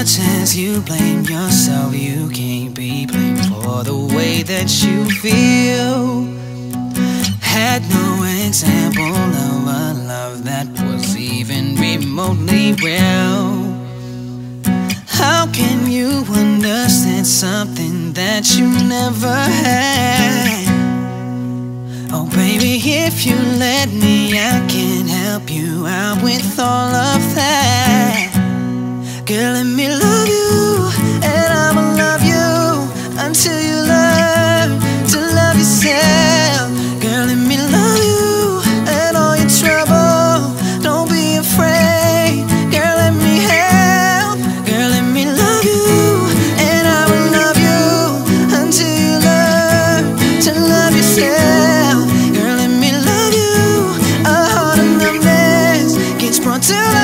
much as you blame yourself, you can't be blamed for the way that you feel. Had no example of a love that was even remotely real. How can you understand something that you never had? Oh, baby, if you let me, I can help you out with all of that. Girl, let me love you, and I'ma love you until you learn to love yourself. Girl, let me love you, and all your trouble, don't be afraid. Girl, let me help. Girl, let me love you, and I will love you until you learn to love yourself. Girl, let me love you. A heart in of mess gets brought to life.